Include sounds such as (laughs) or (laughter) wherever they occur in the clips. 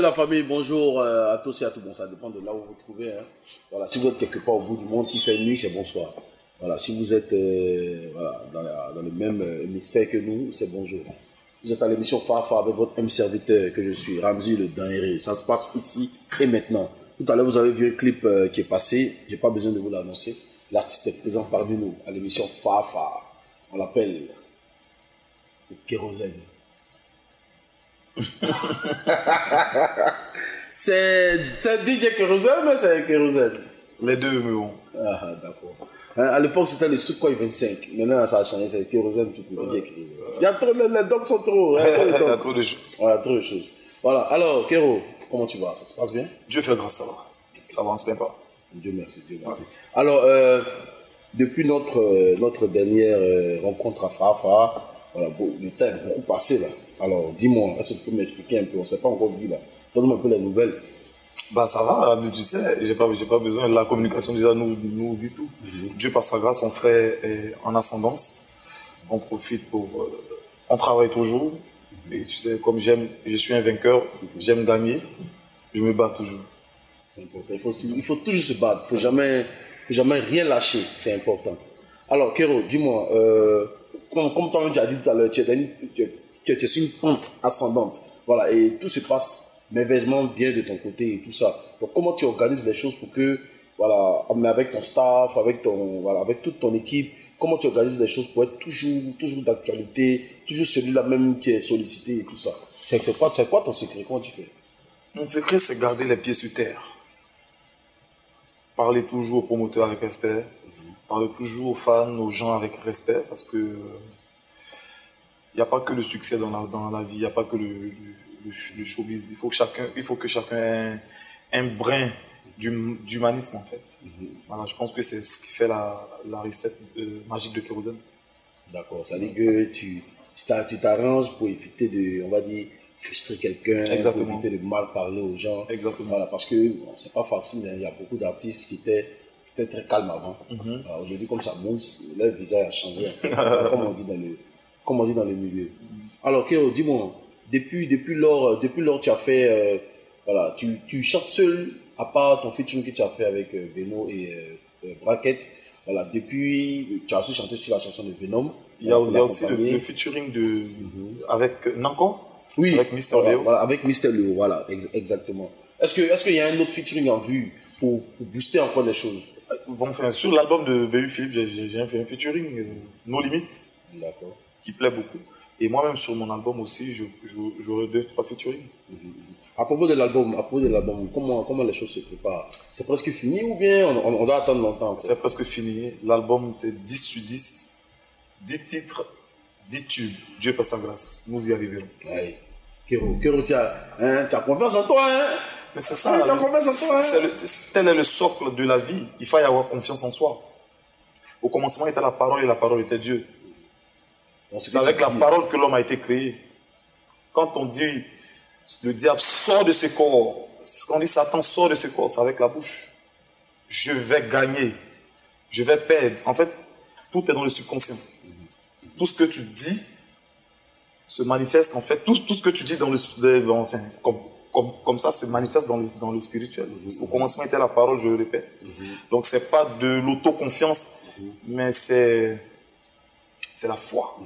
La famille, bonjour euh, à tous et à tous. Bon, ça dépend de là où vous vous trouvez. Hein. Voilà, si vous êtes quelque part au bout du monde qui fait nuit, c'est bonsoir. Voilà, si vous êtes euh, dans, le même euh, hémisphère que nous, c'est bonjour. Vous êtes à l'émission Fafa avec votre même serviteur que je suis, Ramzi le Daéré. Ça se passe ici et maintenant. Tout à l'heure, vous avez vu un clip qui est passé. J'ai pas besoin de vous l'annoncer. L'artiste est présent parmi nous à l'émission Fafa. On l'appelle le kérosène. (laughs) c'est DJ kérosène, mais c'est kérosène? Les deux, mais bon. Ah, d'accord. Hein, À l'époque, c'était le Sukhoi 25. Maintenant, ça a changé, c'est le kérosène tout court. DJ kérosène. Il y a trop, les, les dogs sont trop. hein, (laughs) Il y a trop de choses. Voilà, trop de choses. Voilà, alors, Kéro, comment tu vas? Ça se passe bien? Dieu fait grâce, ça va. Ça se plaint pas. Dieu merci, Dieu merci. Alors, euh, depuis notre, euh, notre dernière euh, rencontre à Fafa, voilà, le temps est beaucoup passé là. Alors, dis-moi, est-ce que tu peux m'expliquer un peu? On ne s'est pas encore vu là. Donne-moi un peu les nouvelles. Bah ça va, mais tu sais, j'ai pas, j'ai pas besoin. La communication déjà nous, nous dit tout. Dieu par sa grâce, on fait euh, en ascendance. On profite pour, euh, on travaille toujours. Et tu sais, comme j'aime, je suis un vainqueur, j'aime gagner. Je me bats toujours. C'est important. Il faut, il faut toujours se battre. Il ne faut jamais, faut jamais rien lâcher. C'est important. Alors, Kéro, dis-moi, euh, comme, comme toi-même tu as dit tout à l'heure, tu es, tu es- tu es- sur une pente ascendante. Voilà, et tout se passe merveilleusement bien de ton côté et tout ça. Donc, comment tu organises les choses pour que, voilà, avec ton staff, avec, ton, voilà, avec toute ton équipe, comment tu organises les choses pour être toujours, toujours d'actualité, toujours celui-là même qui est sollicité et tout ça? C'est quoi, quoi ton secret? Comment tu fais? Mon secret, c'est garder les pieds sur terre. Parler toujours aux promoteurs avec respect. Parler toujours aux fans, aux gens avec respect. Parce que il n'y a pas que le succès dans la, dans la vie, il n'y a pas que le, le, le sh- le showbiz. Il faut que chacun, il faut que chacun ait un, brin d'hum- d'humanisme, en fait. Voilà, je pense que c'est ce qui fait la, la recette euh, magique de kérosène. D'accord, ça veut dire que tu tu t'a- tu t'arranges pour éviter de, on va dire, frustrer quelqu'un, pour éviter de mal parler aux gens. Exactement. Voilà, parce que bon, c'est pas facile, hein, il y a beaucoup d'artistes qui étaient, très calmes avant. Mhm. Alors, Aujourd'hui, comme ça mousse, leur visage a changé, (laughs) comme, on dit dans le, comme on dit dans le milieu. Alors, Kéo, dis-moi, depuis, depuis lors, euh, depuis lors, tu as fait, euh, voilà, tu, tu chantes seul, à part ton featuring que tu as fait avec euh, Beno et euh, euh, Bracket. Voilà, depuis, tu as aussi chanté sur la chanson de Venom. Il y a, pour il y a aussi le, featuring de, avec euh, Nanko. Oui, Avec Mr. voilà, voilà, avec Mister Léo, voilà, ex- exactement. Est-ce que est-ce qu'il y a un autre featuring en vue pour, pour booster encore des choses? Bon, enfin, sur l'album de Baby Philippe, j'ai fait un featuring, euh, No Limites, D'accord. Qui plaît beaucoup. Et moi-même, sur mon album aussi, j'aurai deux, trois featuring. À propos de l'album, à propos de l'album, comment comment les choses se préparent? C'est presque fini ou bien on, on- on doit attendre longtemps C'est presque fini. L'album, c'est 10 sur 10. 10 titres, 10 tubes. Dieu par sa grâce. Nous y arriverons. Ouais. Kéro, Kéro, tu as, hein, tu as confiance en toi, hein? Mais c'est Oui, ça. toi, hein? c'est le- tel est le socle de la vie. Il faut y avoir confiance en soi. Au commencement était la parole et la parole était Dieu. C'est avec la parole que l'homme a été créé. Quand on dit le diable sort de ses corps, quand on dit Satan sort de ses corps, c'est avec la bouche. Je vais gagner. Je vais perdre. En fait, tout est dans le subconscient. Tout ce que tu dis se manifeste. En fait, tout, tout ce que tu dis dans le, enfin, comme, comme, comme ça se manifeste dans le, dans le spirituel. Au commencement était la parole, je le répète. Donc, c'est pas de l'autoconfiance, mais c'est, c'est la foi.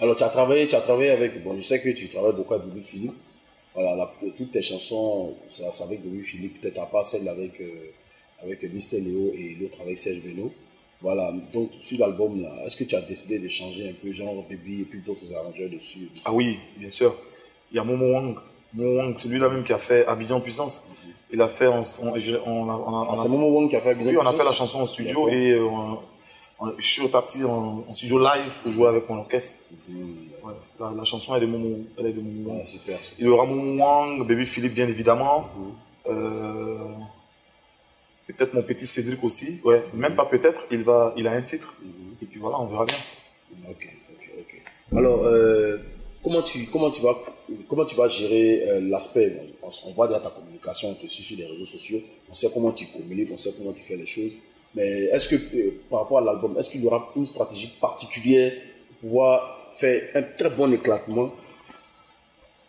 Alors, tu as travaillé, tu as travaillé avec. Bon, je sais que tu travailles beaucoup avec Louis Philippe. Voilà, la- toutes tes chansons, c'est avec Louis Philippe, peut-être à part celle avec, euh, avec Mister Léo et l'autre avec Serge Beno. Voilà, donc sur l'album là, est-ce que tu as décidé de changer un peu, genre Baby et puis d'autres arrangeurs dessus? Ah oui, bien sûr. Il y a Momo Wang. Momo Wang, celui-là même qui a fait Abidjan Puissance. Il a fait, on, Ah, C'est Momo Wang qui a fait oui, on a fait la chanson en studio et euh, je suis reparti en, en studio live pour jouer avec mon orchestre. Ouais, la, la chanson elle est de Momo, elle est de Momo. Ouais, super. super. Il y aura Momo Wang, Baby Philippe bien évidemment. Euh, peut-être mon petit Cédric aussi. Ouais, même pas peut-être, il, va, il a un titre. Et puis voilà, on verra bien. Ok, ok, ok. Alors, euh, comment, tu, comment, tu vas, comment tu vas gérer euh, l'aspect parce qu'on voit déjà ta communication, on te suit sur les réseaux sociaux, on sait comment tu communiques, on sait comment tu fais les choses. Mais est-ce que, euh, par rapport à l'album, est-ce qu'il y aura une stratégie particulière pour pouvoir faire un très bon éclatement?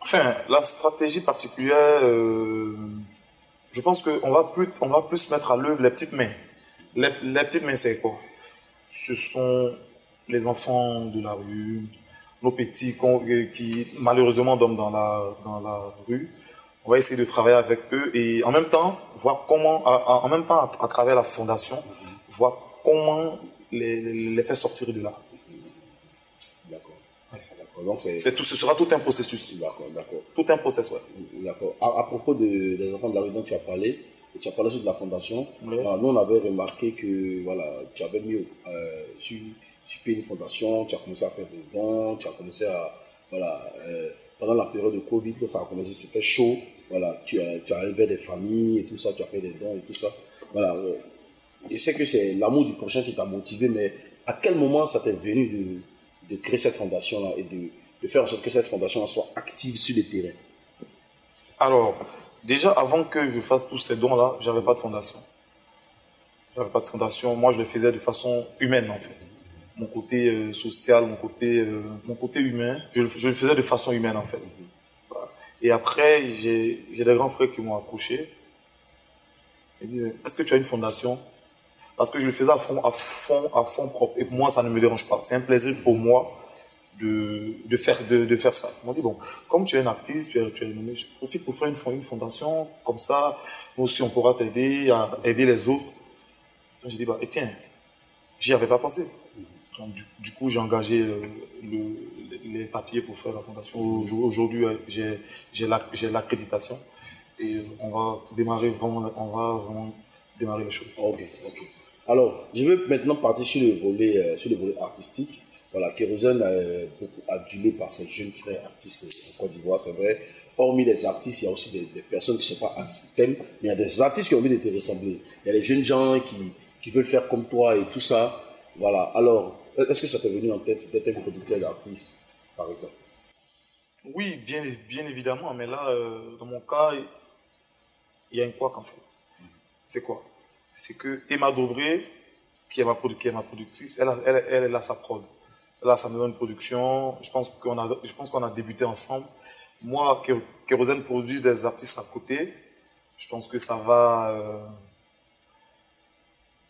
Enfin, la stratégie particulière, euh, je pense qu'on va plus, va plus mettre à l'œuvre les petites mains. Les, les petites mains, c'est quoi? Ce sont les enfants de la rue, nos petits euh, qui malheureusement dorment dans la, dans la rue. On va essayer de travailler avec eux et en même temps voir comment, en même temps à, à travers la fondation, voir comment les, faire sortir de là. D'accord. D'accord. Donc, c'est. Tout, ce sera tout un processus. D'accord, d'accord. Tout un processus, ouais. D'accord. À, à propos de- des enfants de la rue dont tu as parlé, tu as parlé aussi de la fondation, Oui. alors, nous on avait remarqué que voilà, tu avais mis euh, sur, sur pied une fondation, tu as commencé à faire des dons, tu as commencé à. Voilà, euh, pendant la période de Covid, quand ça a commencé, c'était chaud. Voilà, tu as, tu des familles et tout ça, tu as fait des dons et tout ça. Voilà. euh, je sais que c'est l'amour du prochain qui t'a motivé, mais à quel moment ça t'est venu de, de créer cette fondation-là et de, de faire en sorte que cette fondation soit active sur le terrain? Alors, déjà avant que je fasse tous ces dons-là, j'avais pas de fondation. J'avais pas de fondation. Moi, je le faisais de façon humaine, en fait. Mon côté euh, social, mon côté, euh, mon côté humain, je le, faisais de façon humaine, en fait. Et après, j'ai des grands frères qui m'ont accroché. Ils disent, est-ce que tu as une fondation? Parce que je le faisais à fond, à fond, à fond propre. Et moi, ça ne me dérange pas. C'est un plaisir pour moi de, de, faire, de, de faire ça. Ils m'ont dit, bon, comme tu es un artiste, tu es, tu es renommé, je profite pour faire une, une fondation, comme ça, nous aussi, on pourra t'aider à aider les autres. J'ai dit, bah, et tiens, j'y avais pas pensé. Donc, du, du coup, j'ai engagé euh, le- les papiers pour faire la fondation. Aujourd- Aujourd'hui, euh, j'ai j'ai la- j'ai l'accréditation et euh, on va démarrer vraiment, on va vraiment démarrer les choses. Ok, ok. Alors, je vais maintenant partir sur le volet, euh, sur le volet artistique. Voilà, Kérosène est beaucoup adulé par ses jeunes frères artistes en Côte d'Ivoire, c'est vrai. Hormis les artistes, il y a aussi des, des personnes qui ne sont pas artistes mais il y a des artistes qui ont envie de te ressembler. Il y a des jeunes gens qui, qui veulent faire comme toi et tout ça. Voilà. Alors, est-ce que ça t'est venu en tête d'être un producteur d'artistes, par exemple? Oui, bien, bien évidemment, mais là, euh, dans mon cas, il y a un quoi en fait. C'est quoi? C'est que Emma Dobré, qui est ma, qui est ma productrice, elle a, elle, elle, elle a sa prod. Elle a sa maison de production. Je pense qu'on a, a débuté ensemble. Moi, Ké- Kérosène produit des artistes à côté. Je pense que ça va. euh,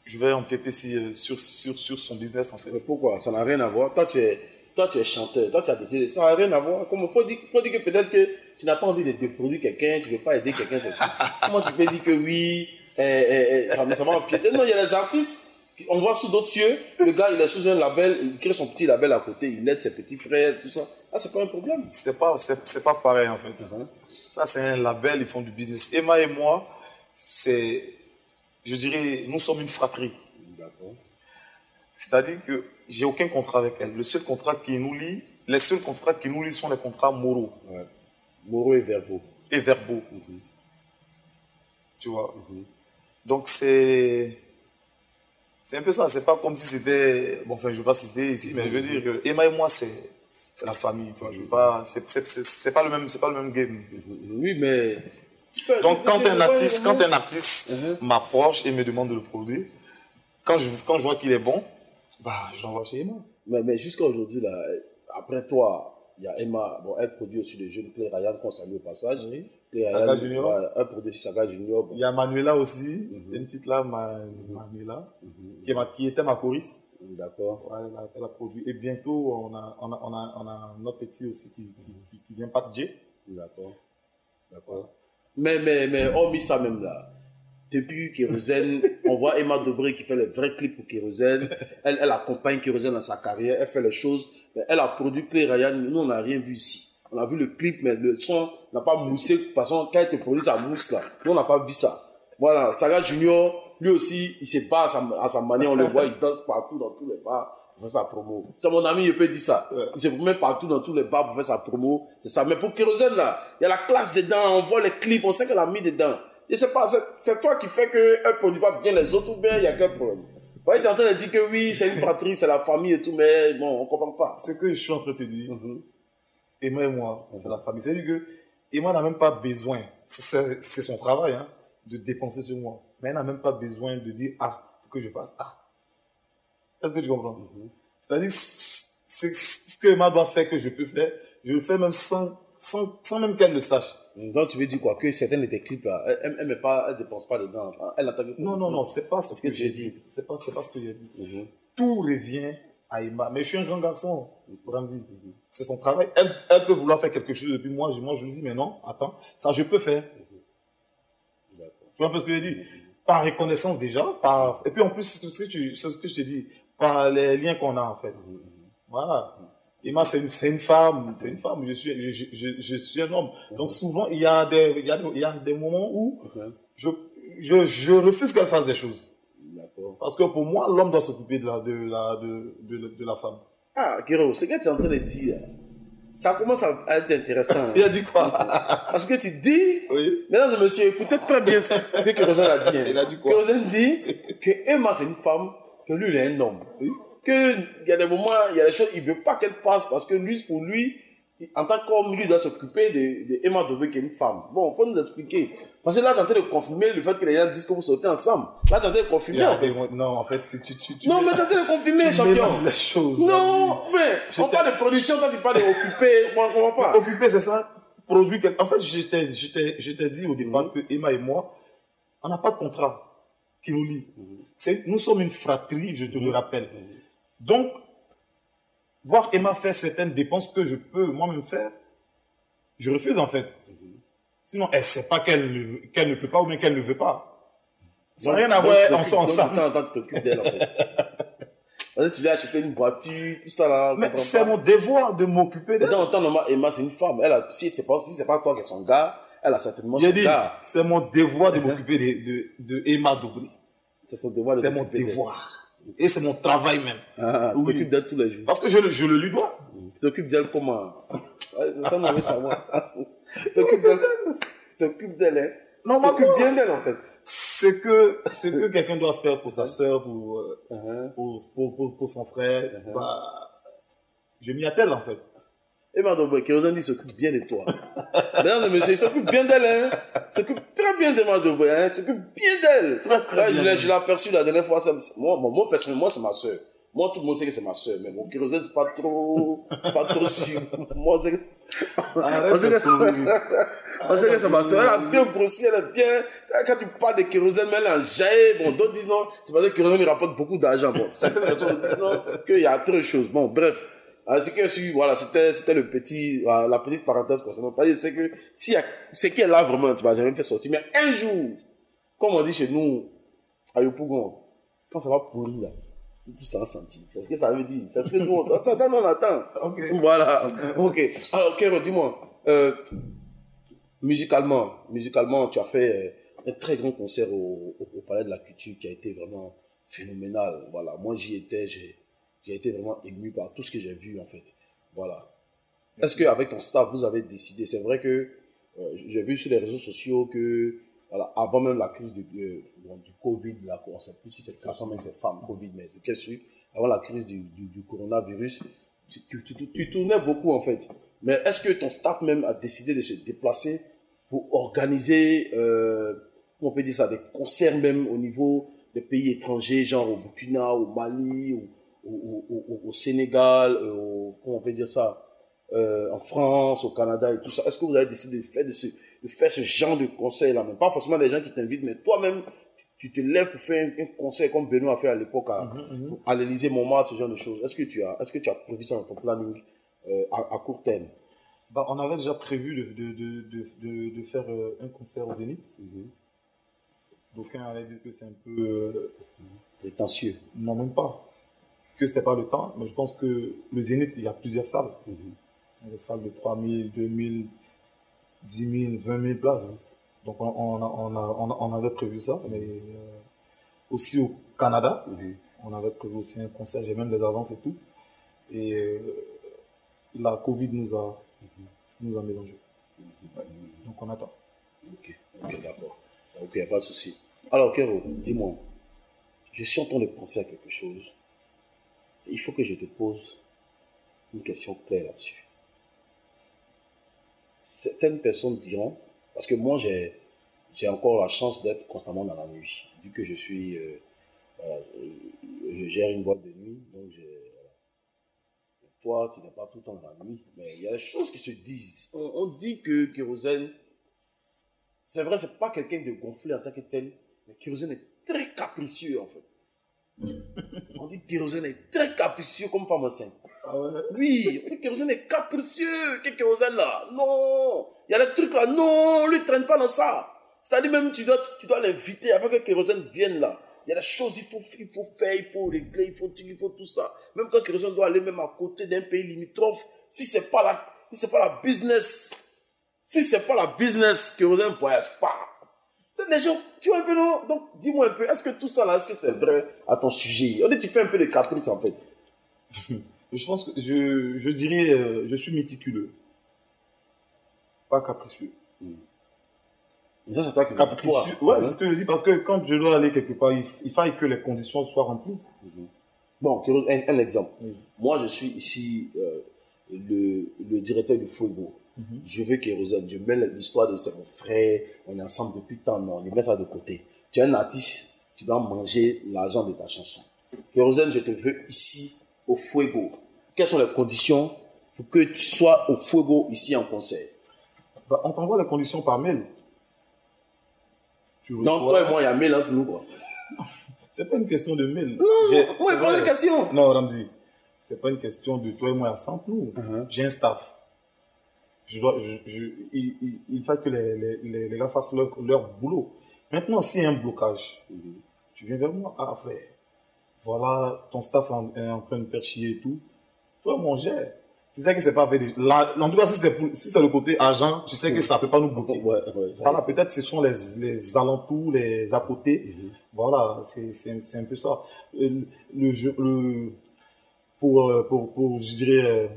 je vais empiéter euh, sur, sur, sur son business en fait. Mais pourquoi? Ça n'a rien à voir. Toi, tu es, toi, tu es chanteur. Toi, tu as décidé. Ça n'a rien à voir. Il faut dire, faut dire que peut-être que tu n'as pas envie de déproduire quelqu'un, tu ne veux pas aider quelqu'un. (laughs) Comment tu peux dire que oui, eh, eh, eh, ça, ça va empiéter Non, il y a des artistes. On voit sous d'autres cieux, le gars il est sous un label, il crée son petit label à côté, il aide ses petits frères, tout ça. Ah, c'est pas un problème. C'est pas, c'est, c'est pas pareil en fait. Mhm. Ça, c'est un label, ils font du business. Emma et moi, c'est, je dirais, nous sommes une fratrie. C'est-à-dire que j'ai aucun contrat avec elle. Le seul contrat qui nous lie, les seuls contrats qui nous lient sont les contrats moraux Ouais. Moreau et verbaux. et verbaux. Mhm. Tu vois? Donc c'est, c'est un peu ça. C'est pas comme si c'était, bon, enfin, je veux pas citer ici, mais je veux dire que Emma et moi, c'est, c'est la famille. Tu vois. Je veux pas, c'est, pas le même, c'est pas le même game. Oui, mais. Donc, quand un artiste, quand un artiste Mhm. m'approche et me demande de le produire, quand je, quand je vois qu'il est bon, bah, je l'envoie chez Emma. Mais, mais jusqu'à aujourd'hui, là, après toi, il y a Emma, bon, elle produit aussi des jeunes, Claire Ryan, qu'on salue au passage. Claire Saga Ryan, Junior. elle produit Saga Junior. bon. Il y a Manuela aussi, Mhm. une petite là, Ma- Manuela, Mhm. qui, ma- qui était ma choriste. D'accord. Ouais, elle, a, elle a produit. Et bientôt, on a, on a, on a, on a notre petit aussi qui, qui, vient pas de J. D'accord. D'accord. Mais, mais, mais, hormis ça même là, depuis Kérosène, on voit Emma Dobré qui fait les vrais clips pour Kérosène. Elle, elle accompagne Kérosène dans sa carrière, elle fait les choses. Mais elle a produit Clay Ryan, nous on n'a rien vu ici. On a vu le clip, mais le son n'a pas moussé. De toute façon, quand elle te produit, ça mousse là. Nous on n'a pas vu ça. Voilà, Saga Junior, lui aussi, il se bat à sa, à sa manière, on le voit, il danse partout dans tous les bars pour faire sa promo. C'est mon ami, il peut dire ça. Ouais. Il se met partout dans tous les bars pour faire sa promo. C'est ça. Mais pour Kérosène, là, il y a la classe dedans, on voit les clips, on sait qu'elle a mis dedans. Et c'est pas, c'est- toi qui fais qu'elle produit pas bien les autres ou bien il y a quel problème? Ouais, tu es en train de dire que oui, c'est une fratrie, c'est la famille et tout, mais bon, on comprend pas. Ce que je suis en train de te dire, Mhm. Emma et moi, c'est la famille. C'est-à-dire que Emma n'a même pas besoin, c'est- son travail, hein, de dépenser sur moi. Mais elle n'a même pas besoin de dire Ah, que je fasse Ah. Est-ce que tu comprends? C'est-à-dire, c'est ce que Emma doit faire que je peux faire, je le fais même sans, sans, sans même qu'elle le sache. Donc tu veux dire quoi? Que certains de tes clips là, elle, pas, elle dépense pas dedans. Elle que Non, non, non, c'est pas ce Est-ce que, que j'ai dis dit. C'est pas, ce que j'ai dit. Mhm. Tout revient à Emma. Mais je suis un grand garçon, Ramzi. C'est son travail. Elle, elle peut vouloir faire quelque chose depuis moi. je- Moi, je lui dis, mais non, attends, ça je peux faire. Tu vois un peu ce que je dis Par reconnaissance déjà, par... et puis en plus, c'est ce que, tu... c'est ce que je te dis, par les liens qu'on a en fait. Voilà. Emma, c'est une, c'est une femme, c'est une femme, je suis, je, je, je suis un homme. Donc souvent, il y a des, il y a, des- il y a des moments où je, je, je refuse qu'elle fasse des choses. Parce que pour moi, l'homme doit s'occuper de la, de, la, de, de, de la femme. Ah, Kiro, ce que tu es en train de dire, ça commence à être intéressant. hein. (laughs) Il a dit quoi? Parce que tu dis, Oui. mesdames et messieurs, écoutez très bien ce que Kérosène a dit. hein. (laughs) Il a dit quoi? Kérosène dit que Emma c'est une femme, que lui il est un homme. Oui. Que il y a des moments, il y a des choses, il veut pas qu'elle passe parce que lui, pour lui, en tant qu'homme, lui il doit s'occuper de, de Emma qui est une femme. Bon, faut nous expliquer. Parce que là, tu en train de confirmer le fait que les gens disent que vous sortez ensemble. Là, tu en train de Il confirmer. en fait. Non, en fait, tu, tu, tu, tu Non, mais tu en train de confirmer, champion. les choses. Non, mais on parle de production, toi tu parles d'occuper, (laughs) moi je comprends pas. Occupé, c'est ça. Produit quelque- En fait, je t'ai- dit au départ que Emma et moi, on n'a pas de contrat qui nous lie. Nous sommes une fratrie, je te le rappelle. Donc, voir Emma faire certaines dépenses que je peux moi-même faire, je refuse en fait. Sinon, elle ne sait pas qu'elle ne, peut pas ou bien qu'elle ne veut pas. Ça n'a rien à voir ensemble. t'occupes- donc, ensemble. tu t'occupes d'elle en fait. (laughs) Tu lui as acheté une voiture, tout ça là. Mais c'est mon devoir de m'occuper d'elle. Dans le temps normal, Emma c'est une femme. Elle a, si c'est pas, si c'est pas toi qui es son gars, elle a certainement J'ai dit, c'est mon devoir de m'occuper de, de, de Emma Dobré. C'est son devoir de C'est mon devoir. Et c'est mon travail même. Ah, tu Oui. t'occupes d'elle tous les jours. Parce que je, le- je le lui dois. Tu t'occupes d'elle comment? (laughs) Ça, on avait savoir. Tu t'occupes d'elle. Tu t'occupes d'elle, hein? Non, moi, t'occupes bien d'elle en fait. ce que, ce que quelqu'un doit faire pour sa soeur, pour, euh, Uh-huh. pour, pour, pour, pour son frère, Mhm. bah, je m'y attelle en fait. Emma Dobé, Kérosène dit s'occupe bien de toi. Mesdames et messieurs, il s'occupe bien d'elle, hein. Il s'occupe très bien d'Emma Dobé, hein. Il s'occupe bien d'elle. Très, très Ouais, bien. Je l'ai- je l'ai aperçu la dernière fois. ça- Moi, moi, personnellement, c'est ma soeur. Moi, tout le monde sait que c'est ma soeur. Mais bon, Kérosène, c'est pas trop, pas trop sûr. (laughs) Moi, c'est Arrête on sait de que- pourrir. (laughs) on sait que c'est ma soeur. Elle a bien grossi, elle est bien. Quand tu parles de kérosène, mais elle est en jaillet. Bon, d'autres disent non. C'est parce que kérosène, il rapporte beaucoup d'argent. Bon, certaines personnes disent non, qu'il y a autre chose. Bon, bref. Alors, c'est que je suis, voilà, c'était, c'était le petit, voilà, la petite parenthèse concernant. Parce que c'est que, si a, qui est là vraiment, tu vas jamais faire sortir. Mais un jour, comme on dit chez nous, à Yopougon, quand ça va pourrir, là, tout ça va sentir. C'est ce que ça veut dire. C'est ce que nous, on, ça, ça, on attend. Voilà. Ok. Alors, Kéro, dis-moi, euh, musicalement, musicalement, tu as fait euh, un très grand concert au, au, au Palais de la Culture qui a été vraiment phénoménal. Voilà. Moi, j'y étais, j'ai, j'ai été vraiment ému par tout ce que j'ai vu, en fait. Voilà. Est-ce qu'avec ton staff, vous avez décidé, c'est vrai que euh, j'ai vu sur les réseaux sociaux que, voilà, avant même la crise du, de- bon, du Covid, là, on ne sait plus si c'est garçon, mais c'est femme, Covid, mais lequel celui, avant la crise du, du, du coronavirus, tu, tu, tu, tu tournais beaucoup, en fait. Mais est-ce que ton staff même a décidé de se déplacer pour organiser, euh, comment on peut dire ça, des concerts même au niveau des pays étrangers, genre au Burkina, au Mali, au, au, au- au- au Sénégal, euh, au, comment on peut dire ça, euh, en France, au Canada et tout ça. Est-ce que vous avez décidé de faire, de ce, de faire ce genre de même Pas forcément des gens qui t'invitent, mais toi-même, tu, tu te lèves pour faire un, un concert comme Benoît a fait à l'époque à, à l'Élysée Montmartre, ce genre de choses. Est-ce que tu as, est-ce que tu as prévu ça dans ton planning euh, à, à court terme? Bah, on avait déjà prévu de, de, de, de, faire euh, un concert au Zénith. D'aucuns avaient dit que c'est un peu. Prétentieux. non, même pas. Que c'était pas le temps, mais je pense que le Zénith, il y a plusieurs salles. Mhm. Des salles de 3000, 2000, 10 000, 20 000 places. Donc on, on, a- on, a- on, avait prévu ça. Mais euh, aussi au Canada, Mhm. on avait prévu aussi un concert, j'ai même des avances et tout. Et euh, la Covid nous a, nous a mélangés. Ouais. Donc on attend. Ok, d'accord. Ok, pas de souci. Alors, Kero, dis-moi, je suis en train de penser à quelque chose. Il faut que je te pose une question claire là-dessus. Certaines personnes diront, parce que moi j'ai encore la chance d'être constamment dans la nuit, vu que je suis, euh, je, je gère une boîte de nuit, donc voilà. toi, tu n'es pas tout le temps dans la nuit, mais il y a des choses qui se disent. On, on dit que Kérosène, c'est vrai, c'est pas quelqu'un de gonflé en tant que tel, mais Kérosène est très capricieux en fait. On dit que Kérosène est très capricieux comme femme enceinte. Ah ouais? Oui, on dit que Kérosène est capricieux. Qu'est-ce que Kérosène là Non, il y a des trucs là. Non, lui, traîne pas dans ça. C'est-à-dire même, tu dois, tu dois l'inviter avant que Kérosène vienne là. Il y a des choses, il faut, il faut faire, il faut régler, il faut, il faut tout ça. Même quand Kérosène doit aller même à côté d'un pays limitrophe, si c'est pas la, si pas la business, si c'est pas la business, Kérosène voyage pas. Les gens, tu vois un peu, non Donc, dis-moi un peu, est-ce que tout ça là, est-ce que c'est vrai à ton sujet? On dit tu fais un peu de caprice en fait. (laughs) Je pense que je, je dirais, euh, je suis méticuleux. Pas capricieux. Mais ça, c'est toi qui Capricieux. toi. Ouais, c'est ce que je dis parce que quand je dois aller quelque part, il, il faille que les conditions soient remplies. Bon, Kéro- un, un exemple. Moi, je suis ici euh, le, le directeur du Fuego. Je veux Kérosène. Je mets l'histoire de c'est mon frère. On est ensemble depuis tant non, Je mets ça de côté. Tu es un artiste, tu dois manger l'argent de ta chanson. Kérosène, je te veux ici au Fuego. Quelles sont les conditions pour que tu sois au Fuego ici en concert? Bah, on t'envoie les conditions par mail. Tu reçois- toi et moi, il y a mail entre nous. Quoi. (laughs) C'est pas une question de mail. Non, pose vrai. une question. Non, Ramzi, c'est pas une question de toi et moi 100 nous. Uh-huh. J'ai un staff. Je dois, je, je, il, il, il faut que les, les, les, gars fassent leur, leur boulot. Maintenant, s'il y a un blocage, tu viens vers moi. Ah, frère, voilà, ton staff est en train de faire chier et tout. Toi, mon gère. C'est ça qui s'est pas fait. Là, en tout cas, si c'est si c'est le côté argent, tu sais que ça peut pas nous bloquer. Ouais, ouais, ça, Voilà, peut-être ce sont les, les alentours, les à côté. Mhm. Voilà, c'est un peu ça. Euh, Le, le, pour, euh, pour, pour, je dirais, euh,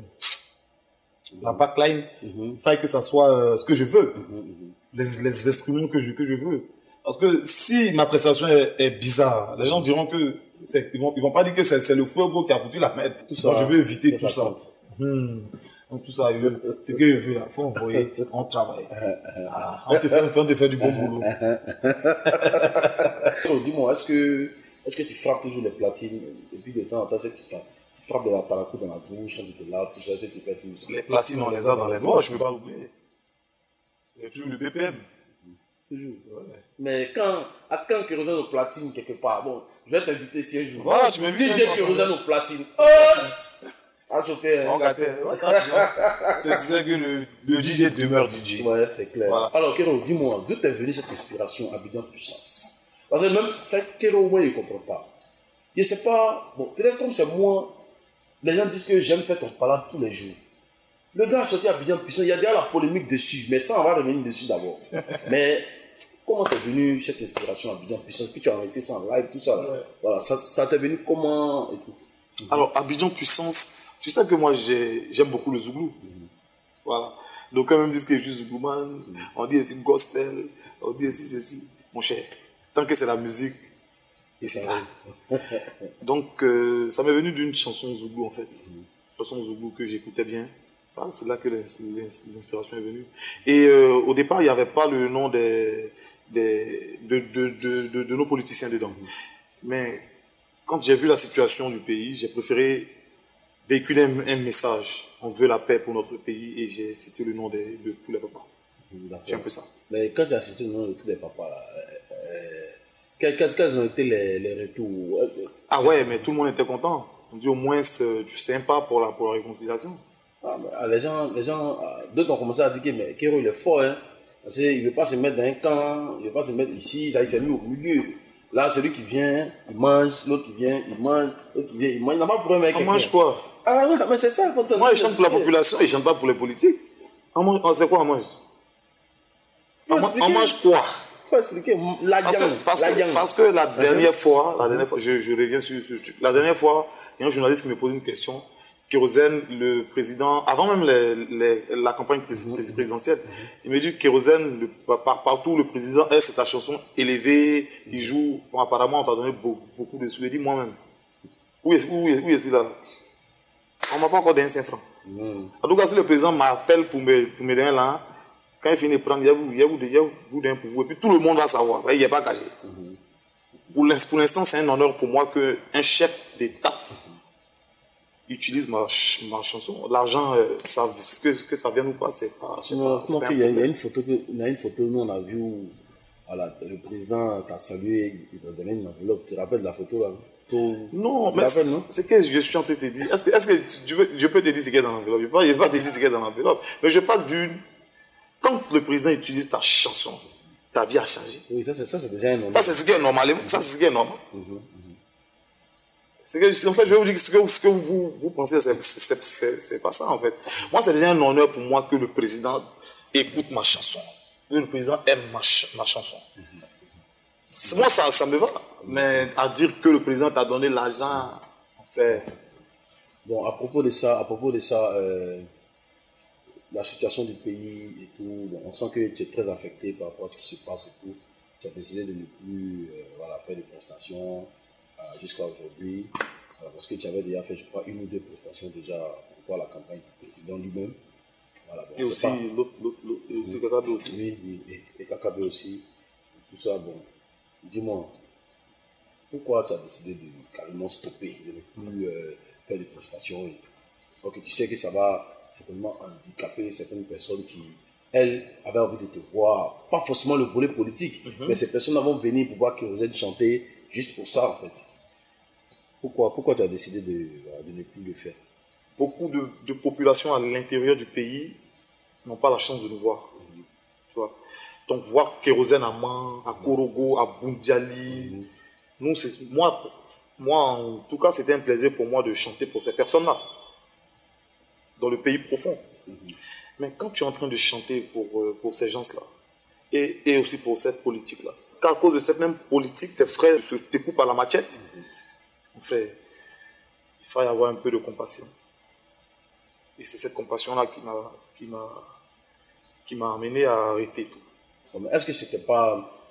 la backline, Mhm, il faille que ça soit euh, ce que je veux, mhm, mhm. les, les instruments que je, que je veux. Parce que si ma prestation est, est bizarre, les gens diront que c'est, ils vont, ils vont pas dire que c'est, c'est le fuego qui a foutu la merde. Tout ça, Donc je veux éviter tout ça. Hmm. Donc tout ça, c'est que je veux là. Faut envoyer, (laughs) on travaille. Voilà. On te fait, on te fait du bon boulot. (laughs) Dis-moi, est-ce que, est-ce que tu frappes toujours les platines depuis de temps en temps, est-ce que tu, tu frappes de la taracou dans la bouche quand tu te laves, tout ça, tu fais tout ça Les platines, on les a dans les doigts, je peux pas l'oublier. Il y a toujours le BPM. Toujours. Mais quand, à quand Kérosène aux platines quelque part, bon, je vais t'inviter si un jour. Voilà, tu m'invites DJ Kérosène aux platines. Oh Ah, choqué. hein. On gâtait. C'est c'est que le, le DJ demeure DJ. Ouais, c'est clair. Voilà. Alors, Kéro, dis-moi, d'où t'es venue cette inspiration Abidjan Puissance? Parce que même, c'est Kéro, moi, il ne comprend pas. Je sais pas, bon, peut-être comme c'est moi, les gens disent que j'aime faire ton parlant tous les jours. Le gars a sorti Abidjan Puissance, il y a déjà la polémique dessus, mais ça, on va revenir dessus d'abord. (laughs) mais comment t'es venu cette inspiration Abidjan Puissance Puis tu as enregistré ça en live, tout ça. là? Ouais. Voilà, ça, ça t'est venu comment et tout? Alors, Abidjan Puissance, tu sais que moi, j'ai- j'aime beaucoup le Zouglou. Voilà. Donc, quand même disent que je suis Zouglouman, on dit ici gospel, on dit ici ceci. Mon cher, tant que c'est la musique, (laughs) Donc, euh, ça m'est venu d'une chanson Zouglou, en fait. Une chanson Zouglou que j'écoutais bien. Voilà, c'est là que l'ins- l'ins- l'inspiration est venue. Et euh, au départ, il n'y avait pas le nom des, des, de, de, de, de- nos politiciens dedans. Mais quand j'ai vu la situation du pays, j'ai préféré véhiculer un, un message. On veut la paix pour notre pays et j'ai cité le nom des- de tous les papas. C'est un peu ça. Mais quand tu as cité le nom de tous les papas, là, quels, ont été les, les retours? Euh, Ah ouais, mais tout le monde était content. On dit au moins euh, tu sais pas pour la, pour la réconciliation. ah, mais, ah, Les gens, les gens ah, d'autres ont commencé à dire que mais Kero, il est fort. Hein, parce qu'il ne veut pas se mettre dans un camp, il ne veut pas se mettre ici, ça, il s'est mis au milieu. Là, celui qui vient, il mange, l'autre qui vient, il mange, l'autre qui vient, il mange. Il n'a pas de problème avec On mange quoi? Ah ouais, mais c'est ça. Moi, je chante pour la population je chante pas pour les politiques. On mange, on sait quoi on mange? On mange quoi? Expliquer. La parce que, parce, la que, gang. parce que la dernière fois, la dernière fois, je, je reviens sur, la dernière fois, il y a un journaliste qui me pose une question. Kérosène, le président, avant même les- les- la campagne prés- présidentielle, il me dit Kérosène, le- par- partout le président est, c'est ta chanson élevée, il joue. Bon, apparemment, on t'a donné beaucoup, beaucoup de sous. Il dit moi-même. Où est-ce où est, où est-il là On m'a pas encore donné 5 francs. Mm. En tout cas, si le président m'appelle pour me, pour me donner là, quand il finit de prendre, il y a vous, il y a vous, il y a vous d'un pour vous. Et puis tout le monde va savoir. Il n'est pas caché. Pour l'ins- pour l'instant, c'est un honneur pour moi qu'un chef d'État utilise ma, ch- ma chanson. L'argent, euh, ça, que, que ça vienne ou pas, c'est pas. Non, y, a- il y a une photo, que, il y a une photo, nous on a vu où voilà, le président t'a salué, il t'a donné une enveloppe. Tu te rappelles de la photo là? Non, Tu mais c'est que je suis en train de te dire? Est-ce que, est-ce que tu- tu veux- je peux te dire ce qu'il y a dans l'enveloppe? Je ne vais pas te dire ce qu'il y a dans l'enveloppe. Mais je parle d'une. Quand le président utilise ta chanson, ta vie a changé. Oui, ça c'est déjà un honneur. Ça, c'est ce qui est normal. Ça, c'est ce qui est normal. C'est que, en fait, je vais vous dire que ce que, ce que vous, vous pensez, c'est- pas ça, en fait. Moi, c'est déjà un honneur pour moi que le président écoute ma chanson. Que le président aime ma, ch- ma chanson. C'est- Moi, ça, ça me va. Mais à dire que le président t'a donné l'argent, en fait, Bon, à propos de ça, à propos de ça, euh, la situation du pays et tout, bon, on sent que tu es très affecté par rapport à ce qui se passe et tout. Tu as décidé de ne plus euh, voilà, faire des prestations euh, jusqu'à aujourd'hui, euh, parce que tu avais déjà fait, je crois, une ou deux prestations déjà pour la campagne du président lui-même. Voilà, bon, et aussi pas- aussi Kakabe aussi. Oui, oui, et, et KKB aussi, tout ça, bon, dis-moi, pourquoi tu as décidé de carrément stopper, de ne plus faire des prestations et tout? Donc tu sais que ça va certainement handicaper certaines personnes qui, elles, avaient envie de te voir, pas forcément le volet politique, mais ces personnes vont venir pour voir êtes chanté juste pour ça en fait. Pourquoi, pourquoi tu as décidé de, ne plus le faire? Beaucoup de, de populations à l'intérieur du pays n'ont pas la chance de nous voir. Tu vois? Donc, voir Kérosène à Man, à Korogo, à Bundiali, nous, moi, moi, en tout cas, c'était un plaisir pour moi de chanter pour ces personnes-là, dans le pays profond. Mais quand tu es en train de chanter pour, euh, pour ces gens-là, et, et aussi pour cette politique-là, qu'à cause de cette même politique, tes frères se découpent à la machette, mon frère, il faut y avoir un peu de compassion. Et c'est cette compassion-là qui m'a, qui m'a, qui m'a amené à arrêter tout. Est-ce que c'était pas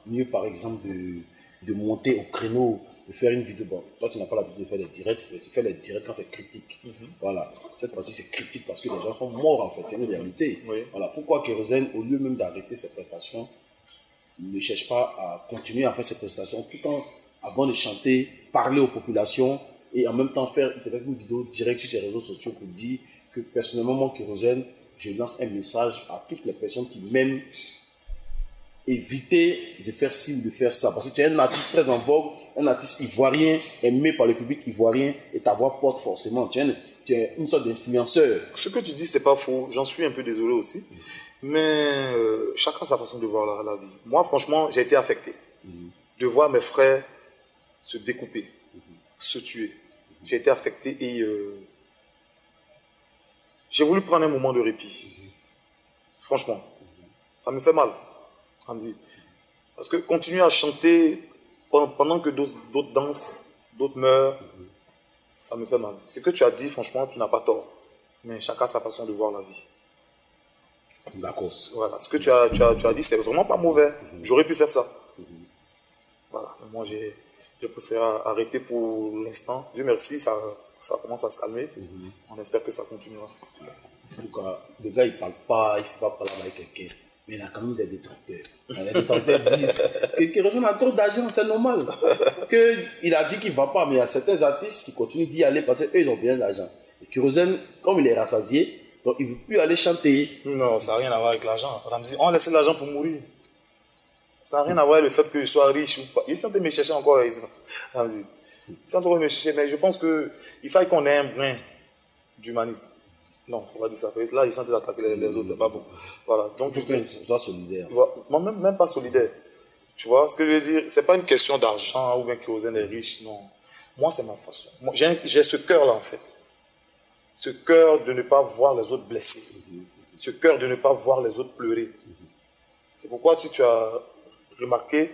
mieux, par exemple, de, de monter au créneau, de faire une vidéo Bon, toi, tu n'as pas l'habitude de faire des directs, mais tu fais les directs quand c'est critique. Voilà. Cette fois-ci, c'est critique parce que les gens sont morts, en fait. C'est une réalité. Oui. Voilà. Pourquoi Kérosène, au lieu même d'arrêter ses prestations, ne cherche pas à continuer à faire ses prestations tout en, avant de chanter, parler aux populations et en même temps faire peut-être une vidéo directe sur ses réseaux sociaux pour dire que personnellement, moi, Kérosène, je lance un message à toutes les personnes qui m'aiment éviter de faire ci ou de faire ça. Parce que tu es un artiste très en vogue, un artiste ivoirien, aimé par le public ivoirien, et ta voix porte forcément. Tu es, un- tu es une sorte d'influenceur. Ce que tu dis, c'est pas faux. J'en suis un peu désolé aussi. Mais euh, chacun a sa façon de voir la, la vie. Moi, franchement, j'ai été affecté de voir mes frères se découper, se tuer. J'ai été affecté et euh, j'ai voulu prendre un moment de répit. Franchement, ça me fait mal. Parce que continuer à chanter pendant que d'autres dansent, d'autres meurent, ça me fait mal. Ce que tu as dit, franchement, tu n'as pas tort. Mais chacun a sa façon de voir la vie. D'accord. Voilà, ce que tu as, tu as, tu as dit, c'est vraiment pas mauvais. J'aurais pu faire ça. Voilà, mais moi j'ai j'ai préféré arrêter pour l'instant. Dieu merci, ça, ça commence à se calmer. On espère que ça continuera. En tout cas, le gars, il parle pas, il ne faut pas parler avec quelqu'un. Mais il a quand même des détracteurs. Les détracteurs disent que Kérosène a trop d'argent, c'est normal. Que il a dit qu'il ne va pas, mais il y a certains artistes qui continuent d'y aller parce qu'eux, ils ont bien d'argent. Et Kérosène, comme il est rassasié, donc il ne veut plus aller chanter. Non, ça n'a rien à voir avec l'argent. Ramzi, on laissait l'argent pour mourir. Ça n'a rien à voir avec le fait que je sois riche ou pas. Ils sont en train de me chercher encore. Ramzi. Ils sont en train de me chercher, mais je pense qu'il fallait qu'on ait un brin d'humanisme. Non, on va dire ça. Là, ils sont d'attaquer les, les autres, c'est pas bon. Voilà. Donc, je dis, soit solidaire. Moi, même, même pas solidaire. Tu vois, ce que je veux dire, c'est pas une question d'argent ou bien Kérosène est riche, non. Moi, c'est ma façon. Moi, J'ai ce cœur-là, en fait. Ce cœur de ne pas voir les autres blessés. Ce cœur de ne pas voir les autres pleurer. C'est pourquoi, si tu as remarqué,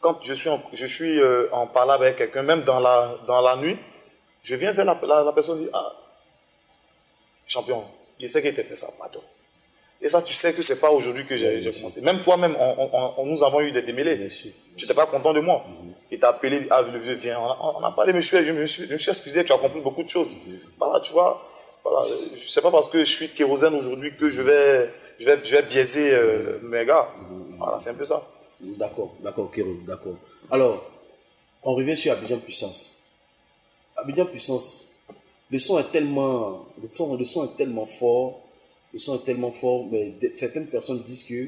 quand je suis en, je suis, euh, en parlant avec quelqu'un, même dans la, dans la nuit, je viens vers la, la, la personne et dis, ah, champion, je sais qu'il t'a fait ça, pardon. Et ça, tu sais que c'est pas aujourd'hui que j'ai commencé. Même toi-même, on, on- on- nous avons eu des démêlés. Bien sûr. Tu n'étais pas content de moi. Il t'a appelé, ah, le vieux, viens. On a, on a parlé, monsieur, je me, suis, je me suis excusé, tu as compris beaucoup de choses. Voilà, tu vois. Voilà, c'est pas parce que je suis kérosène aujourd'hui que je vais, je vais, je vais biaiser euh, mes gars. Voilà, c'est un peu ça. D'accord, d'accord, Kéro, d'accord. Alors, on revient sur Abidjan Puissance. Abidjan Puissance, le son est tellement, le son, le son est tellement fort, le son est tellement fort, mais certaines personnes disent que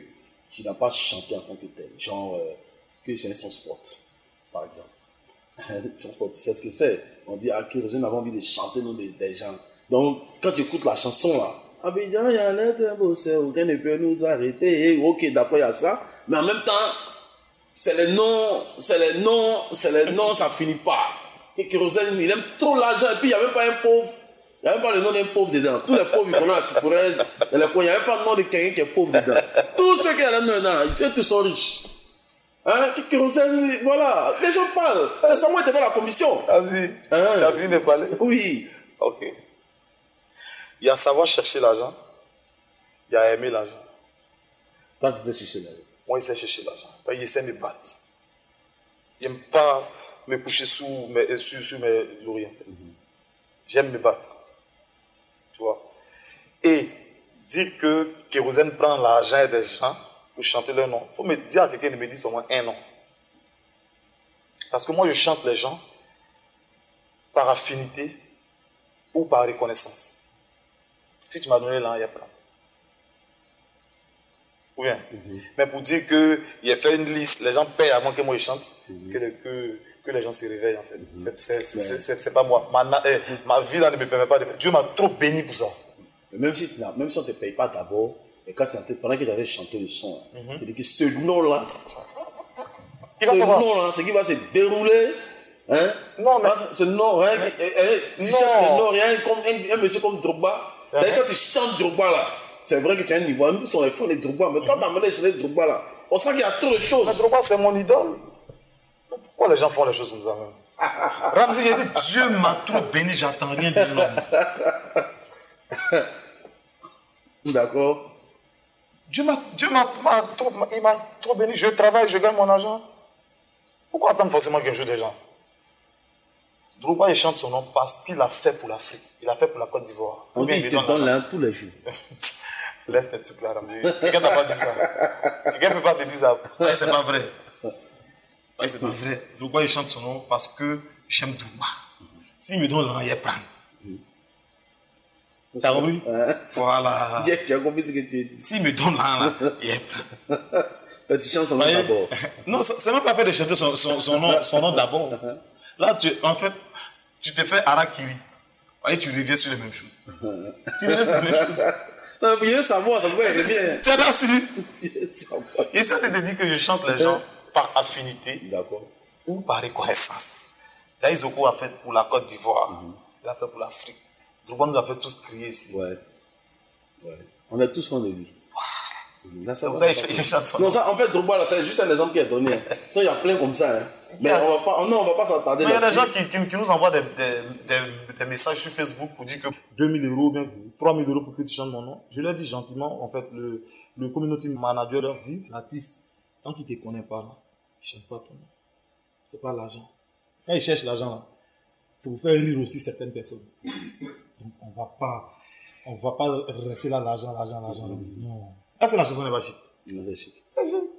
tu n'as pas chanté en tant que tel, genre euh, que c'est un son sport, par exemple. (laughs) son sport, tu sais ce que c'est On dit, ah, que je n'avais envie de chanter nom des, gens. Donc, quand tu écoutes la chanson là, Abidjan, il y a un aucun ne peut nous arrêter. Ok, d'accord, il y a ça, mais en même temps, c'est les noms, c'est les noms, c'est les noms, ça finit pas. Et Kérosène, il aime trop l'argent, et puis il n'y a même pas un pauvre. Il n'y a même pas le nom d'un pauvre dedans. Tous les pauvres, ils connaissent la coins, il n'y a même pas le nom de quelqu'un qui est pauvre dedans. Tous ceux qui ont le nom dedans, tous sont riches. Hein, Kérosène, voilà, les gens parlent. C'est ça, moi, fait la commission. Ramzi, Hein? tu as fini de parler? Oui. Ok. Il y a savoir chercher l'argent. Il y a aimer l'argent. Ça, tu sais chercher là. Moi, il sait chercher l'argent. Il essaie de me battre. Il n'aime pas me coucher sous mes, sur, sur mes en fait. J'aime me battre. Tu vois. Et dire que Kérosène prend l'argent des gens pour chanter leur nom, il faut me dire à quelqu'un de me dire seulement un nom. Parce que moi, je chante les gens par affinité ou par reconnaissance. Si tu m'as donné là, il y a plein. Ou bien. Mais pour dire qu'il a fait une liste, les gens payent avant que moi je chante, que, que les gens se réveillent en fait. C'est- c'est- pas moi. Ma, eh, ma vie là ne me permet pas de. Dieu m'a trop béni pour ça. Mais même si, tu même si on ne te paye pas d'abord, et quand tu entends- pendant que j'avais chanté le son, tu dis que ce nom-là, ce nom-là, c'est qui va se dérouler. Hein? Non, mais- Ah, Ce nom, hein, eh, eh, tu Non. chantes le nom, il y a un, comme, un, un monsieur comme Drogba. D'ailleurs, Quand tu chantes Drogba là, c'est vrai que tu as un niveau. Nous sommes les fans de Drogba, mais quand tu as amené chanter Drogba là, on sent qu'il y a trop de Mais choses. Drogba, c'est mon idole. Pourquoi les gens font les choses comme ça même Ramzi, il a dit Dieu m'a trop béni, j'attends rien de l'homme. (laughs) D'accord Dieu m'a trop, trop béni. Je travaille, je gagne mon argent. Pourquoi attendre forcément quelque chose des gens? Drogba, il chante son nom parce qu'il a fait pour l'Afrique. Il a fait pour la Côte d'Ivoire. On dit il qu'il te donne l'un tous les jours. (laughs) Laisse tes trucs là, Ramzi. Quelqu'un n'a pas dit ça. Quelqu'un ne peut pas te dire ça. Ouais, c'est pas vrai. Ouais, c'est pas vrai. Drogba, il chante son nom parce que j'aime Drogba. S'il me donne l'argent, il prend. T'as compris? Voilà. As compris ce que tu as dit. S'il me donne l'argent, il prend. (laughs) Tu chantes son nom d'abord. (laughs) Non, c'est même pas fait de chanter son, son, son nom, son nom d'abord. (laughs) Là, tu, en fait, tu te fais Arakiri. Voyez, tu reviens sur les mêmes choses. tu reviens sur les mêmes choses. Non, mais il veut savoir, ça bien. Tu as là su. Il. Et ça, te dit que je chante les gens par affinité ou par reconnaissance. Là, Isoko a fait pour la Côte d'Ivoire? Il a fait pour l'Afrique. Drogba nous a fait tous crier ici. Ouais. ouais. On est tous fans de lui. Là, ça ça Non, ça, en fait, Drogba, là, c'est juste un exemple qui est donné. (laughs) Sinon, il y a plein comme ça. Hein. Mais on va pas, non, on va pas s'attarder il y a des gens qui, qui- qui nous envoient des, des- des- des messages sur Facebook pour dire que 2000 euros, bien 3000 euros pour que tu chantes mon nom. Je leur dis gentiment, en fait, le, le community manager leur dit, l'artiste, tant qu'il ne te connaît pas, ne chante pas ton nom. C'est pas l'argent. Quand il cherche l'argent, c'est pour faire rire aussi certaines personnes. Donc, on va pas, on va pas rester là, l'argent, l'argent, l'argent. Non. Ah, c'est la chanson chic. Non, c'est chic. C'est chic.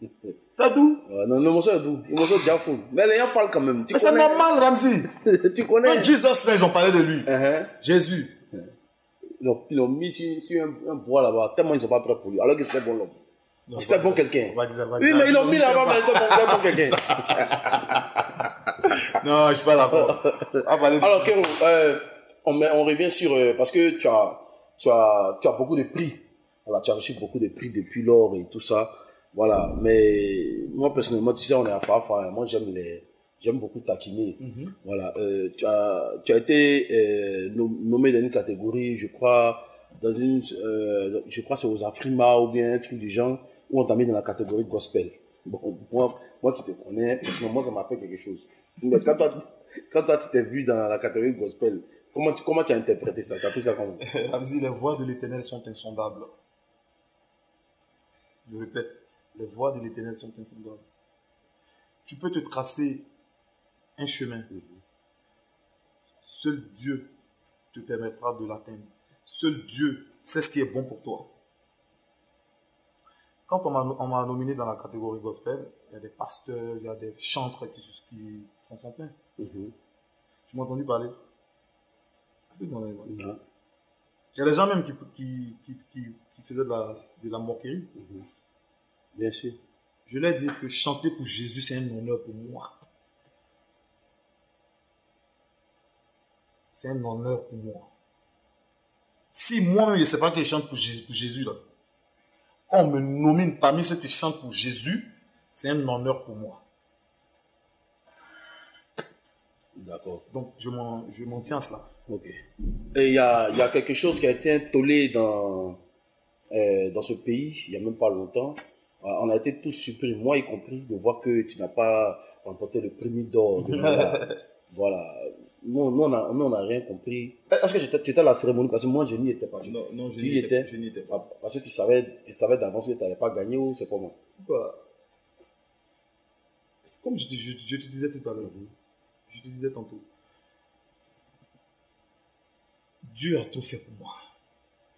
(laughs) C'est doux. Non, le morceau est doux. Le morceau est déjà fou. Mais les gens parlent quand même. Tu Mais c'est normal, Ramzi. (laughs) tu connais? Quand Jesus, là, ils ont parlé de lui. Uh-huh. Jésus. Ils l'ont- Ils l'ont mis sur, sur un, un bois là-bas, tellement ils ne sont pas prêts pour lui. Alors que c'était bon l'homme. C'était bon quelqu'un. Oui, mais ils l'ont mis là-bas, mais c'était bon, quelqu'un. Non, je suis pas d'accord. Alors, Kéro, euh, on, revient sur. euh, parce que tu as, tu, as, tu as beaucoup de prix. Voilà, tu as reçu beaucoup de prix depuis lors et tout ça. Voilà. Mais moi, personnellement, tu sais, on est à Fafa. hein. Moi, j'aime les. J'aime beaucoup taquiner. Voilà. Euh, tu, as, tu as été nom- nommé dans une catégorie, je crois, dans une, je crois que c'est aux Afrima ou bien un truc du genre, où on t'a mis dans la catégorie gospel. Moi, moi qui te connais, personnellement, moi, ça m'a fait quelque chose. Mais quand toi, quand toi, tu t'es vu dans la catégorie gospel, comment tu, comment tu as interprété ça? Tu as pris ça comment? (laughs) Ramzi, les voix de l'éternel sont insondables. Je répète, les voix de l'éternel sont insondables. Tu peux te tracer un chemin. Seul Dieu te permettra de l'atteindre. Seul Dieu sait ce qui est bon pour toi. Quand on m'a nominé dans la catégorie gospel, il y a des pasteurs, il y a des chantres qui, qui s'en sont plaints. Mhm. Tu m'as entendu parler? Il y a des gens même qui, qui, qui, qui, qui faisaient de la, de la moquerie. Bien sûr. Je leur ai dit que chanter pour Jésus, c'est un honneur pour moi. C'est un honneur pour moi. Si moi-même, je ne sais pas que je chante pour Jésus, pour Jésus, là, quand on me nomine parmi ceux qui chantent pour Jésus, c'est un honneur pour moi. D'accord. Donc, je m'en tiens à cela. Ok. Et il y a, il y a quelque chose qui a été intolé dans, euh, dans ce pays, il n'y a même pas longtemps. On a été tous surpris, moi y compris, de voir que tu n'as pas remporté le prix d'or. (laughs) voilà. Nous, nous, on n'a rien compris. Est-ce que tu étais- à la cérémonie? Parce que moi, je n'y étais pas. Non, non, je n'y étais- je pas. Ah, Parce que tu savais, tu savais d'avance que tu n'allais pas gagner ou c'est comment Pourquoi C'est comme je te, je- je te disais tout à l'heure. Je te disais tantôt. Dieu a tout fait pour moi.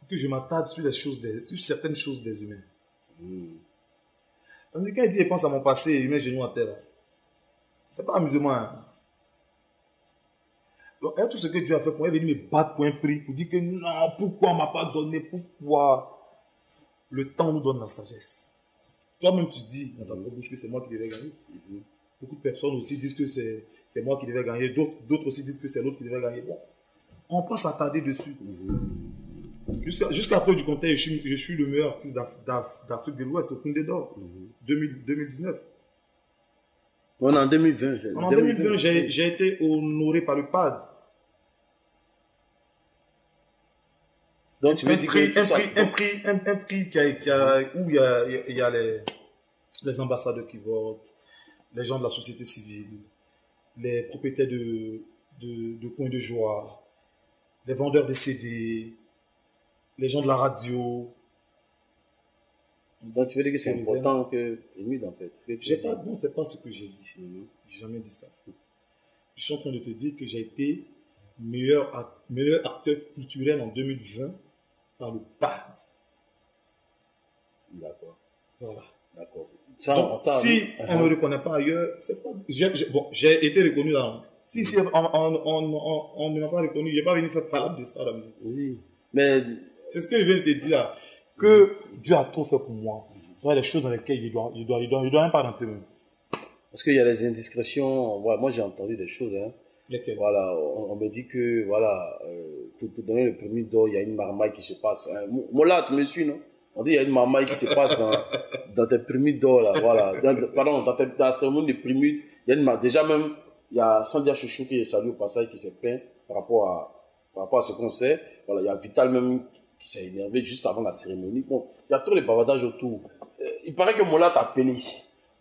Que je m'attarde sur les choses des, sur certaines choses des humains. Que quand il dit, il pense à mon passé, il met genou à terre. C'est pas amusement. hein. Donc, tout ce que Dieu a fait pour moi, il est venu me battre pour un prix, pour dire que non, pourquoi on m'a pas donné, pourquoi? Le temps nous donne la sagesse. Toi-même, tu dis dans ta bouche que c'est moi qui devais gagner. Beaucoup de personnes aussi disent que c'est c'est moi qui devais gagner. D'autres d'autres aussi disent que c'est l'autre qui devait gagner. Bon, on passe à s'attarder dessus. Jusqu'à jusqu'à preuve du contexte, je suis, je suis le meilleur artiste d'Af- d'Af- d'Afrique de l'Ouest au Condé d'Or 2000 2019. On est en 2020. j'ai- En 2020, j'ai j'ai été honoré par le PAD. Donc tu veux un dire prix, que un prix, un prix, un, un prix qui a, qui a- où il y a, il y a les, les ambassadeurs qui votent, les gens de la société civile, les propriétaires de, de, de coins de joie, les vendeurs de CD, les gens de la radio. Donc tu veux dire que c'est important que Émile, en fait. J'ai pas, non, c'est pas ce que j'ai dit. Mhm. J'ai jamais dit ça. Je suis en train de te dire que j'ai été meilleur, act- meilleur acteur culturel en 2020 par le PAD. D'accord. Voilà. D'accord. Si on ne me reconnaît pas ailleurs, c'est pas. bon, j'ai été reconnu là. Si, si on, ne m'a pas reconnu, je n'ai pas venu faire parler de ça. là. Oui. Mais C'est ce que je viens de te dire. Que Dieu a tout fait pour moi. Il y a des choses dans lesquelles il doit, il doit, il doit, il doit même pas rentrer. parce qu'il y a des indiscrétions, voilà, moi j'ai entendu des choses. Hein. Lesquelles? Voilà, on, on me dit que voilà, euh, pour, pour donner le premier d'or, il y a une marmaille qui se passe. Hein. Mo- Moi là, tu me suis, non? On dit il y a une marmaille qui se passe dans, (laughs) dans tes premiers d'or là, voilà. Dans- pardon, dans, tes- dans la cérémonie des premiers, il y a une déjà même, il y a Sandia Chouchou qui est salué au passage qui s'est plaint par rapport à, par rapport à ce qu'on sait. Voilà, il y a Vital même qui s'est énervé juste avant la cérémonie. Bon, il y a tous les bavardages autour. Euh, il paraît que Mola t'a appelé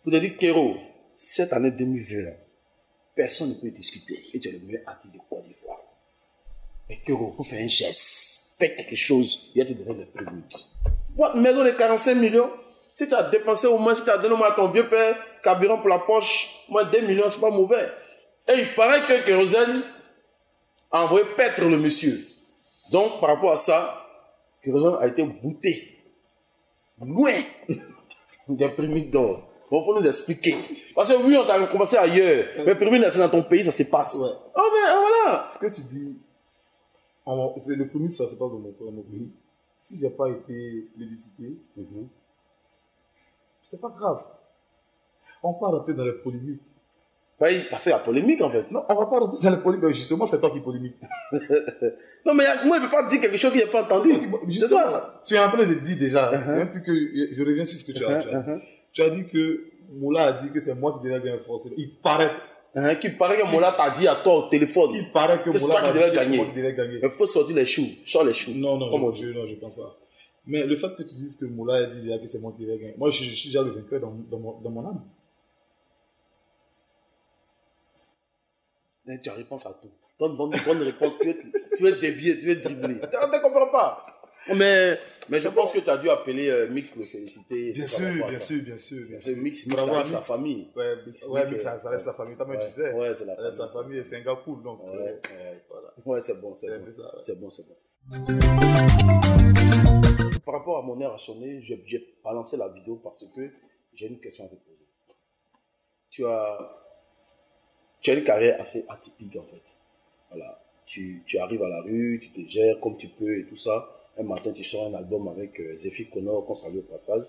pour te dire, Kéro, cette année 2020, là, personne ne peut discuter et tu es le meilleur artiste de Côte d'Ivoire. Mais Kéro, il faut faire un geste, fais quelque chose, il va te donner le prix. What, maison de 45 millions Si tu as dépensé au moins, si tu as donné au moins à ton vieux père carburant pour la poche, au moins 2 millions, c'est pas mauvais. Et il paraît que Kérosène a envoyé paître le monsieur. Donc, par rapport à ça, Kérosène a été bouté. Loin (laughs) des prix d'or. Bon, faut nous expliquer. Parce que oui, on t'a commencé ailleurs. Mais prix c'est dans ton pays, ça se passe. Ouais. Oh, mais ah, voilà. Ce que tu dis, c'est le premier, ça se passe dans mon, dans mon pays. Si j'ai pas été plébiscité, c'est pas grave. On pas rentrer dans les polémiques. Parce qu'il y a polémique, en fait. Non, on va pas rentrer dans les polémiques. mais Justement, c'est toi qui polémique. (laughs) Non, mais a- moi, il ne peut pas dire quelque chose qu'il n'a pas entendu. Justement, tu es en train de dire déjà, un truc que je reviens sur ce que tu as, tu as dit. Tu as dit que Moula a dit que c'est moi qui devais gagner forcément. Il paraît, Hein, qu'il paraît que Mola t'a dit à toi au téléphone. il paraît que Que Moula toi a qui dit que c'est moi qui devais gagner. Il faut sortir les choux. Sors les choux. Non, non, je, je- non, je pense pas. Mais le fait que tu dises que Moula a dit déjà que c'est moi qui devais gagner. Moi, je, je suis déjà le vainqueur dans, dans mon âme. Tu as réponse à tout. Donne bonne, bonne réponse. Tu veux, tu veux dévier, tu veux dribbler. Tu ne comprends pas. Mais, mais je pense que tu as dû appeler euh, Mix pour le féliciter. Bien sûr, bien sûr, bien sûr. bien sûr. Mix, ça reste la famille. Ouais, Mix, ouais, Mix, ça, euh, reste la famille. Toi-même, tu sais. Ouais, c'est la Ça reste la famille. famille et c'est un gars cool. Donc, euh, Ouais, ouais. voilà. Ouais, c'est bon, C'est bon. C'est bon, c'est bon. Par rapport à mon air à sonner, j'ai j'ai balancé la vidéo parce que j'ai une question à te poser. Tu as, tu as une carrière assez atypique en fait. Voilà. tu, tu, arrives à la rue, tu te gères comme tu peux et tout ça. Un matin, tu sors un album avec euh, Zephyr Connor, qu'on salue au passage,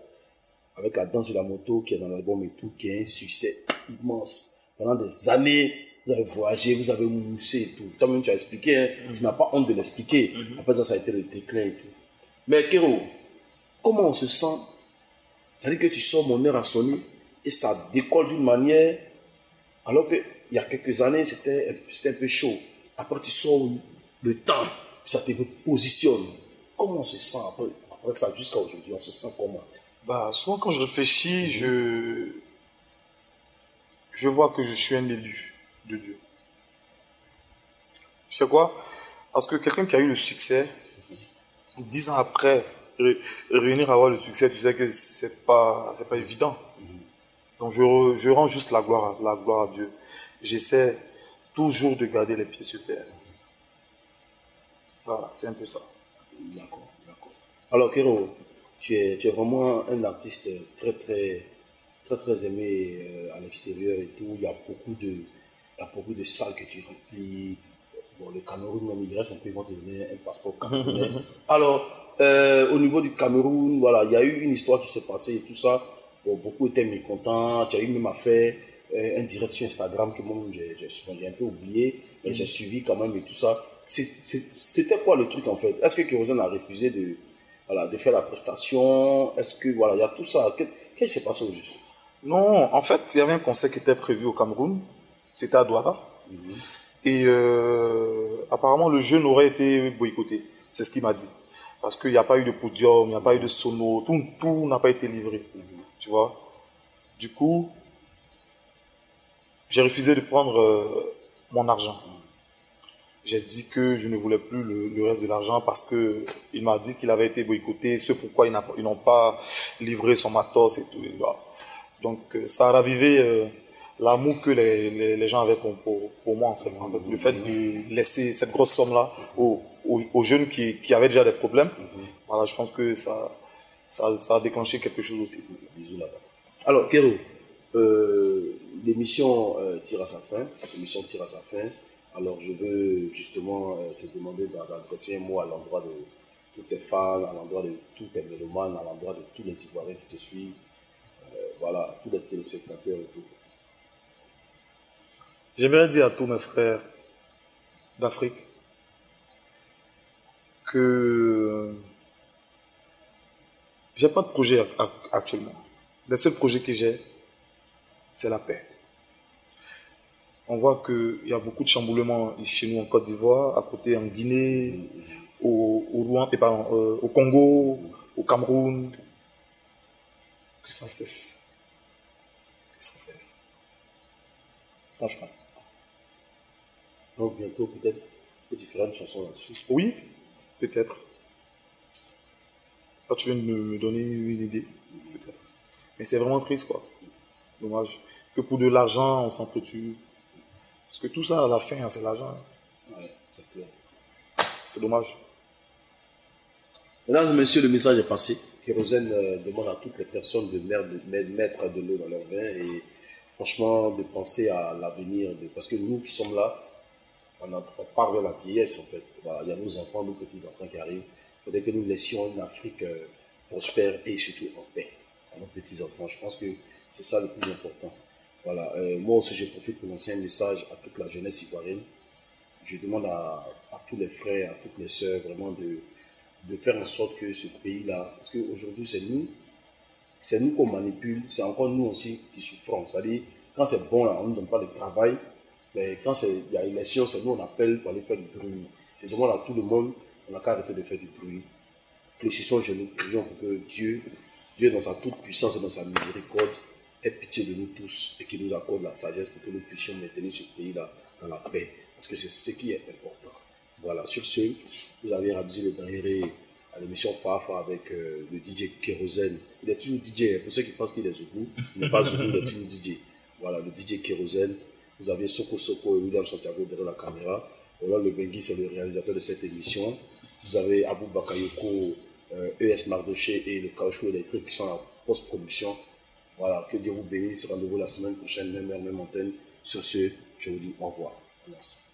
avec la danse de la moto qui est dans l'album et tout, qui est un succès immense. Pendant des années, vous avez voyagé, vous avez moussé et tout. Toi-même, tu as expliqué, hein. tu n'as pas honte de l'expliquer. Mhm. Après ça, ça a été le déclin et tout. Mais Kéro, comment on se sent? C'est-à-dire que tu sors Mon heure à sonner et ça décolle d'une manière, alors qu'il y a quelques années, c'était un peu chaud. Après, tu sors le temps, ça te positionne. Comment on se sent après, après ça jusqu'à aujourd'hui? On se sent comment? Bah, Souvent, quand je réfléchis, je, je vois que je suis un élu de Dieu. Tu sais quoi? Parce que quelqu'un qui a eu le succès, dix ans après, réunir à avoir le succès, tu sais que c'est pas, c'est pas évident. Donc je, je, rends juste la gloire, la gloire à Dieu. J'essaie toujours de garder les pieds sur terre. Voilà, c'est un peu ça. D'accord, d'accord. Alors Kéro, tu es, tu es vraiment un artiste très très très très aimé euh, à l'extérieur et tout. Il y a beaucoup de, il y a beaucoup de salles que tu remplis. Bon, le Cameroun, même, il reste un peu, ils vont te donner un passeport camerounais. (laughs) Alors, euh, au niveau du Cameroun, voilà, il y a eu une histoire qui s'est passée et tout ça. Bon, beaucoup étaient mécontents. Tu as eu même affaire un direct sur Instagram que moi j'ai un peu oublié, mais j'ai suivi quand même et tout ça. C'était quoi le truc en fait? Est-ce que Kérosène a refusé de, voilà, de faire la prestation? Est-ce que voilà, il y a tout ça? Qu'est-ce qui s'est passé au juste? Non, en fait, il y avait un concert qui était prévu au Cameroun. C'était à Douala. Mhm. Et euh, apparemment, le jeu n'aurait été boycotté. C'est ce qu'il m'a dit. Parce qu'il n'y a pas eu de podium, il n'y a pas eu de sono, tout, tout n'a pas été livré. Mhm. Tu vois? Du coup, j'ai refusé de prendre euh, mon argent. J'ai dit que je ne voulais plus le, reste de l'argent parce que il m'a dit qu'il avait été boycotté, ce pourquoi ils n'ont pas livré son matos et tout. Donc euh, ça a ravivé euh, l'amour que les, gens avaient pour, pour, moi en fait. Le fait de laisser cette grosse somme-là aux, aux, jeunes qui, qui, avaient déjà des problèmes, voilà, je pense que ça, ça, ça a déclenché quelque chose aussi. Alors, Kéro, euh, l'émission euh, tire à sa fin. L'émission tire à sa fin. Alors, je veux justement euh, te demander d'adresser un mot à l'endroit de tous tes fans, à l'endroit de tous tes mélomanes, à l'endroit de tous les Ivoiriens qui te suivent. voilà, tous les téléspectateurs et. J'aimerais dire à tous mes frères d'Afrique que j'ai pas de projet actuellement. Le seul projet que j'ai, c'est la paix. On voit qu'il y a beaucoup de chamboulements ici chez nous en Côte d'Ivoire, à côté en Guinée, au, euh, au Congo, au Cameroun. Que ça cesse. Que ça cesse. Franchement. Donc bientôt peut-être différentes chansons là-dessus. Oui, peut-être. Là tu viens de me donner une idée, peut-être. Mais c'est vraiment triste quoi. Dommage. Que pour de l'argent, on s'entretue. Parce que tout ça, à la fin, hein, c'est l'argent. Ouais, c'est clair. C'est dommage. Mesdames et messieurs, le message est passé. Kérosène euh, demande à toutes les personnes de, mettre de l'eau dans leur vin et franchement de penser à l'avenir. Parce que nous qui sommes là, on, parle de la vieillesse en fait. il y a nos enfants, nos petits-enfants qui arrivent. Il faudrait que nous laissions une Afrique euh, prospère et surtout en paix à nos petits-enfants. Je pense que c'est ça le plus important. Voilà. Euh, moi aussi, je profite pour lancer un message à toute la jeunesse ivoirienne. Je demande à, tous les frères, à toutes les sœurs, vraiment de, de faire en sorte que ce pays-là, parce qu'aujourd'hui, c'est nous, c'est nous qu'on manipule, c'est encore nous aussi qui souffrons. C'est-à-dire, quand c'est bon, là, on ne donne pas de travail, mais quand il y a élection, c'est nous on appelle pour aller faire du bruit. Je demande à tout le monde, on n'a qu'à arrêter de faire du bruit. Fléchissons genoux, prions pour que Dieu, Dieu dans sa toute puissance et dans sa miséricorde, ait pitié de nous tous et qu'il nous accorde la sagesse pour que nous puissions maintenir ce pays-là dans la paix. Parce que c'est ce qui est important. Voilà, sur ce, vous avez réalisé le dernier à l'émission Fafa avec euh, le DJ Kérosène. Il est toujours DJ, hein. pour ceux qui pensent qu'il est Zoubou, il n'est pas Zoubou, il est toujours DJ. Voilà, le DJ Kérosène. Vous avez Soko Soko et William Santiago derrière la caméra. Voilà, le Bengi, c'est le réalisateur de cette émission. Vous avez Abou Bakayoko, ES euh, e Mardoché et le Caoutchouc électrique qui sont en post-production. Voilà, que Dieu vous bénisse. Rendez-vous la semaine prochaine, même heure, même antenne. Sur ce, je vous dis au revoir. Merci.